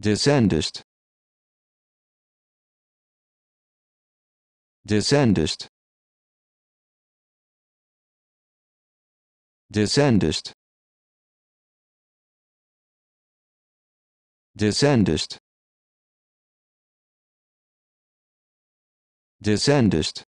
descendest descendest descendest descendest descendest